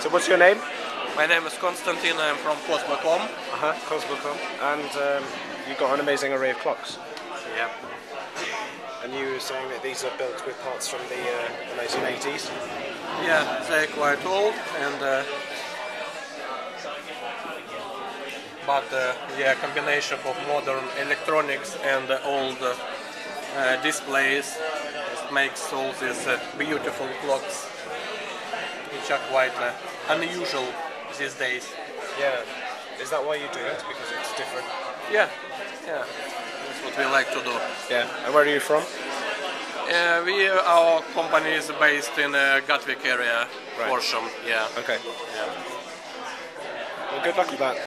So what's your name? My name is Konstantin, I'm from Cosmocom. Uh-huh, Cosmocom. And um, you've got an amazing array of clocks. Yeah. And you were saying that these are built with parts from the, uh, the 1980s. Yeah, they're quite old and uh, but uh, yeah, combination of modern electronics and uh, old uh, uh, displays makes all these uh, beautiful clocks, quite uh, unusual these days. Yeah. Is that why you do it? Because it's different? Yeah, yeah, that's what we like to do. Yeah. And where are you from? Uh, we, our company is based in uh, Gatwick area, Right. Horsham. Yeah. Okay. yeah. Well, good luck with that.